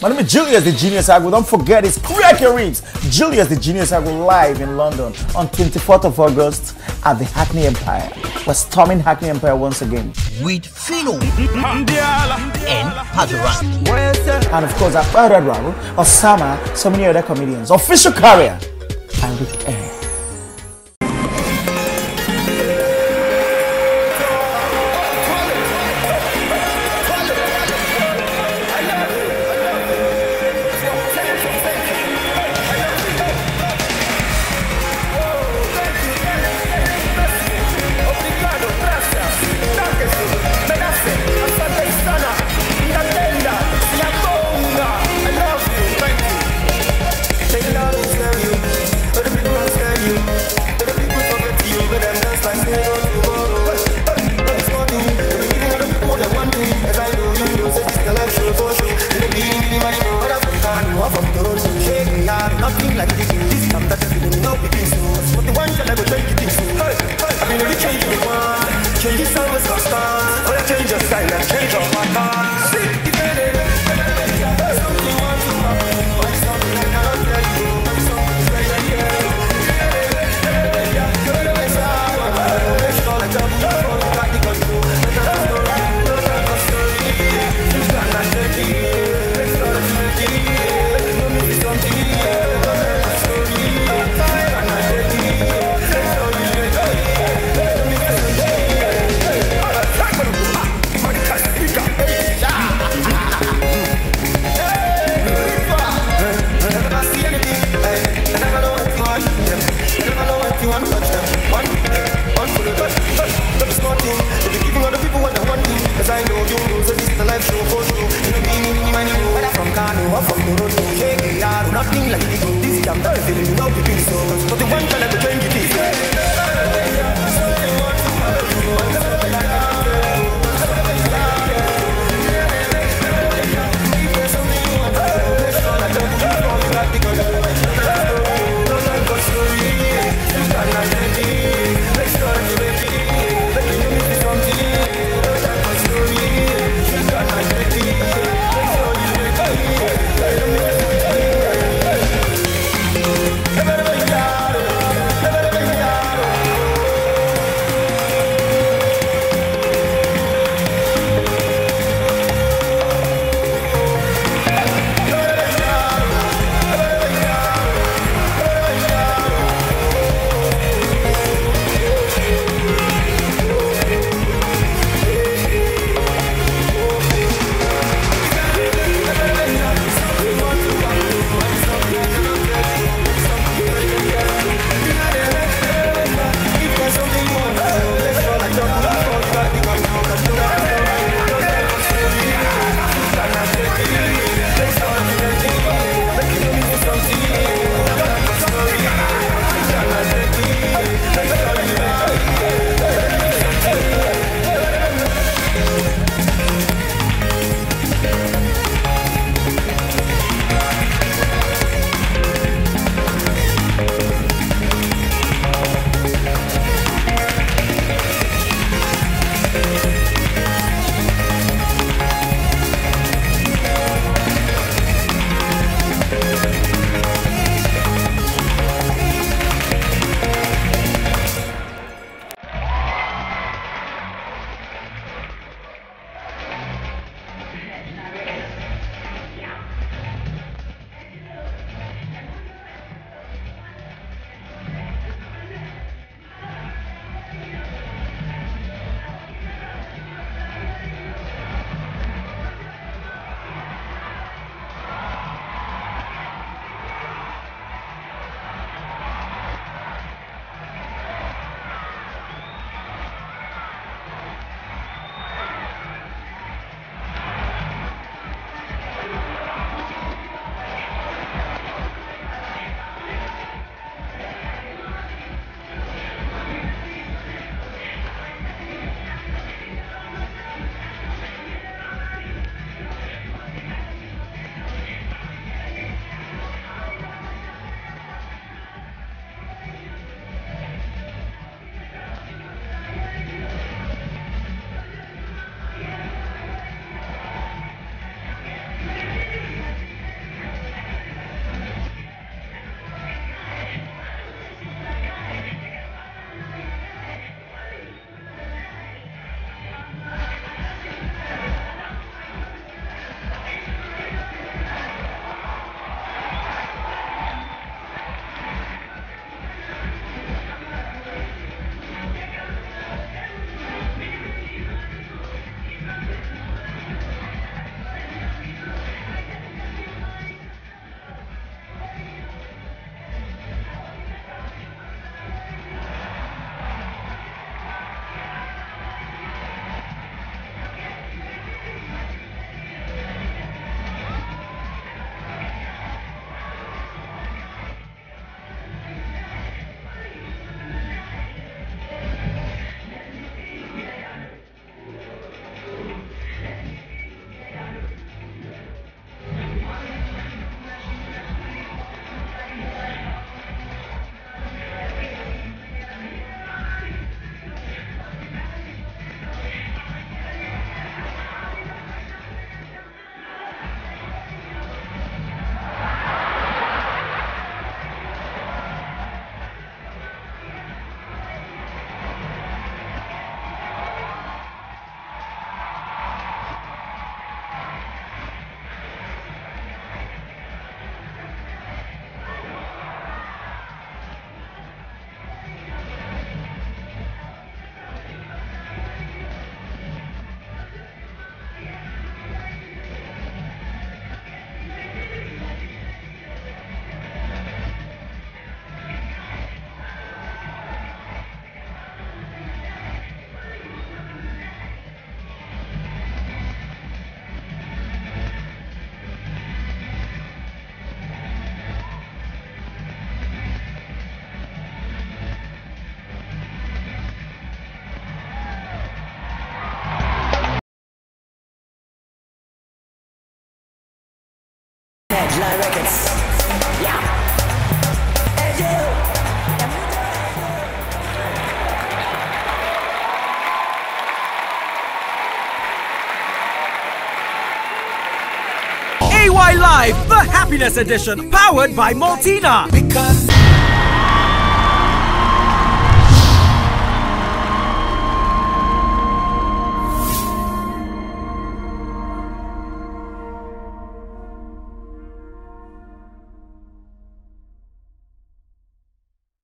My name is Julius the Genius Agwu. Don't forget it's crack your ribs. Julius the Genius Agwu live in London on 24th of August at the Hackney Empire. We're storming Hackney Empire once again. With Phyno and Paduran. And of course, Akbar Osama, so many other comedians. Official career and Rick Air. feeling no Line Records. Yeah. Hey, you. AY Live, the Happiness Edition, powered by Maltina. Because